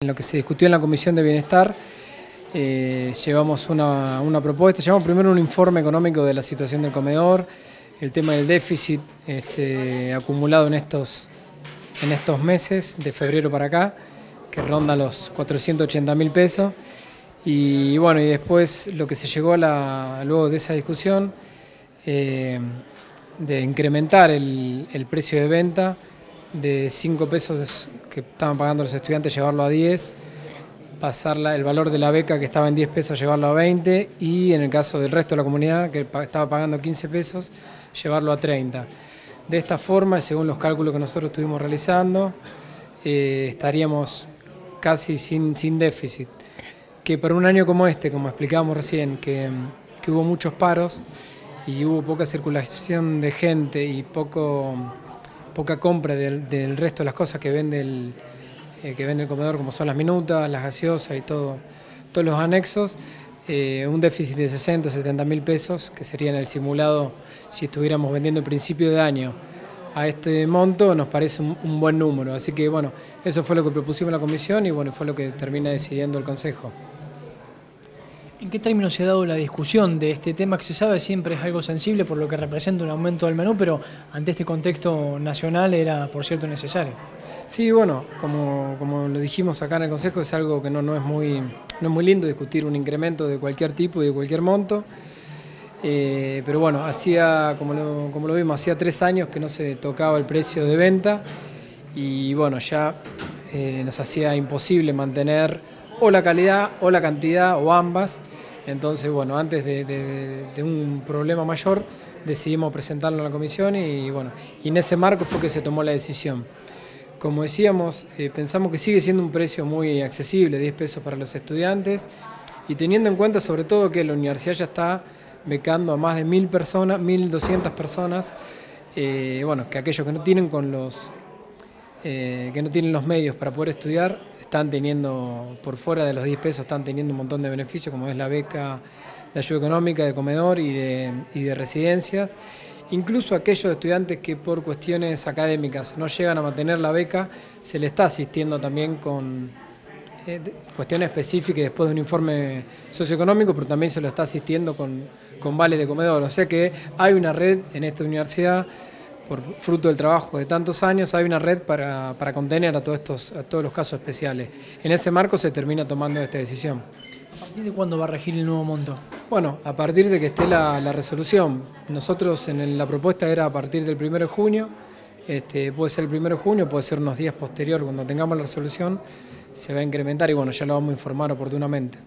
En lo que se discutió en la Comisión de Bienestar, eh, llevamos una, propuesta, llevamos primero un informe económico de la situación del comedor, el tema del déficit este, acumulado en estos, en estos meses, de febrero para acá, que ronda los 480 mil pesos. Y bueno, y después lo que se llegó a la, luego de esa discusión, eh, de incrementar el precio de venta de 5 pesos que estaban pagando los estudiantes, llevarlo a 10, pasar el valor de la beca que estaba en 10 pesos, llevarlo a 20 y en el caso del resto de la comunidad que estaba pagando 15 pesos, llevarlo a 30. De esta forma, según los cálculos que nosotros estuvimos realizando, eh, estaríamos casi sin, sin déficit. Que para un año como este, como explicábamos recién, que, que hubo muchos paros y hubo poca circulación de gente y poco poca compra del, resto de las cosas que vende, el, eh, que vende el comedor, como son las minutas, las gaseosas y todo, todos los anexos, eh, un déficit de 60, 70 mil pesos, que sería en el simulado si estuviéramos vendiendo principio de año a este monto, nos parece un, un buen número. Así que bueno, eso fue lo que propusimos la comisión y bueno, fue lo que termina decidiendo el Consejo. ¿En qué términos se ha dado la discusión de este tema que se sabe siempre es algo sensible por lo que representa un aumento del menú, pero ante este contexto nacional era, por cierto, necesario? Sí, bueno, como, como lo dijimos acá en el Consejo, es algo que no, no, es muy, no es muy lindo discutir un incremento de cualquier tipo y de cualquier monto. Eh, pero bueno, hacía, como lo, como lo vimos, hacía tres años que no se tocaba el precio de venta y bueno, ya eh, nos hacía imposible mantener o la calidad o la cantidad o ambas. Entonces, bueno, antes de, un problema mayor decidimos presentarlo a la comisión y bueno, y en ese marco fue que se tomó la decisión. Como decíamos, eh, pensamos que sigue siendo un precio muy accesible, 10 pesos para los estudiantes, y teniendo en cuenta sobre todo que la universidad ya está becando a más de mil personas, 1.200 personas, eh, bueno, que aquellos que no tienen con los eh, que no tienen los medios para poder estudiar están teniendo, por fuera de los 10 pesos, están teniendo un montón de beneficios, como es la beca de ayuda económica, de comedor y de, y de residencias. Incluso aquellos estudiantes que por cuestiones académicas no llegan a mantener la beca, se le está asistiendo también con eh, cuestiones específicas después de un informe socioeconómico, pero también se lo está asistiendo con, con vales de comedor. O sea que hay una red en esta universidad por fruto del trabajo de tantos años, hay una red para, contener a todos, estos, a todos los casos especiales. En ese marco se termina tomando esta decisión. ¿A partir de cuándo va a regir el nuevo monto? Bueno, a partir de que esté la, resolución. Nosotros en la propuesta era a partir del 1 de junio, este, puede ser el 1 de junio, puede ser unos días posterior, cuando tengamos la resolución se va a incrementar y bueno, ya lo vamos a informar oportunamente.